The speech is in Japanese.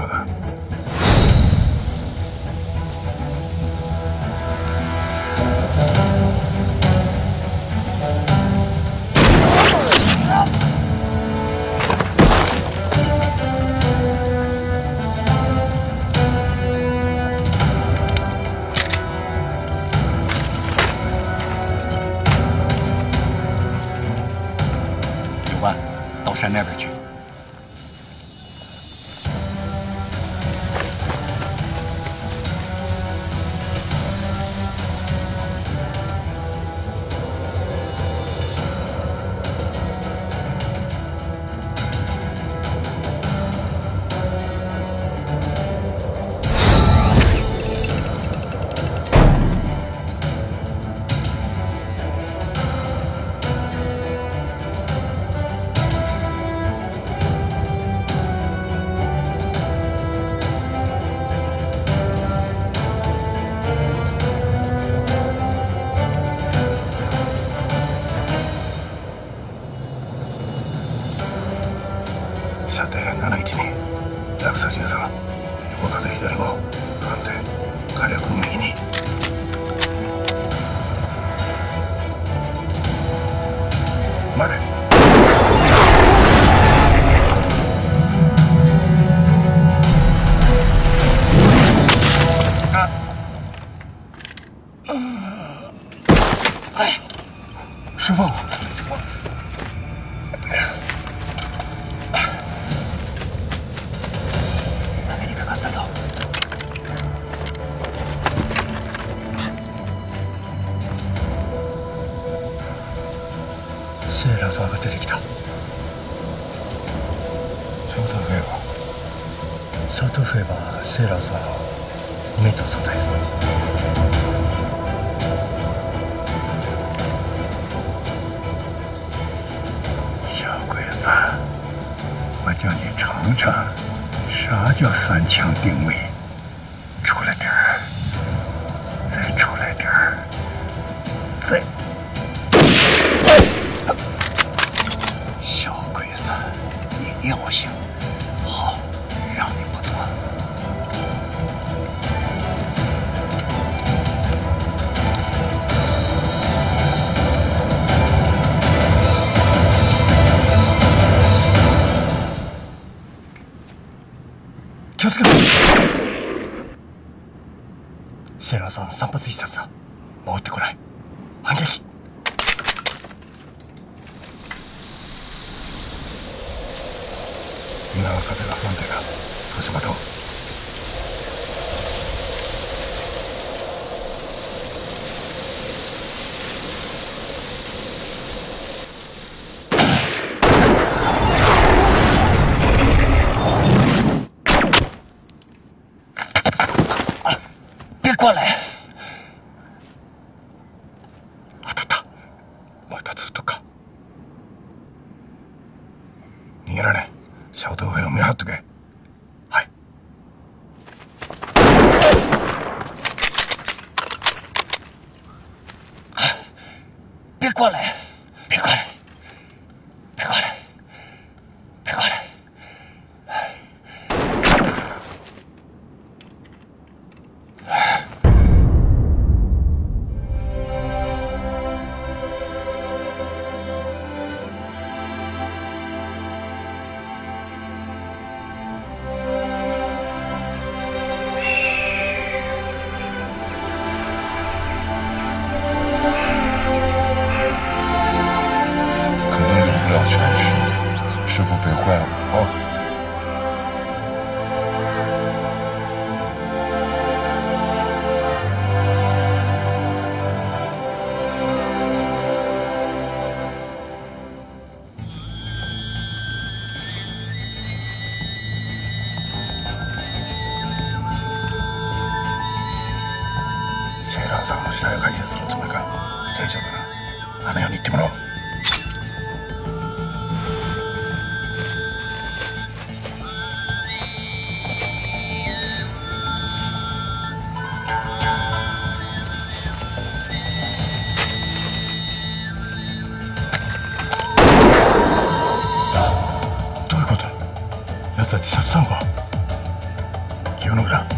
呃，刘欢，到山那边去。横風左5不安定火力右に？待て。セーラー沢が出てきたショートフェーバーショートフェーバーはセーラー沢の2メートル存在です小鬼子，我叫你尝尝啥叫三枪定位。出来点儿，再出来点儿，再。 你尿性好，让你不多。気をつけてセーラーさん散発必殺だ。戻ってこない。反撃。今は風が不安定だ少し待とう。别过来当たったまたずっとか逃げらシャウト上を見張っとけはい别过来！师傅别坏了啊！セーラー沢の死体を回収するつもりか。大丈夫だなあの世に行ってもらおう。は自殺したのか清野村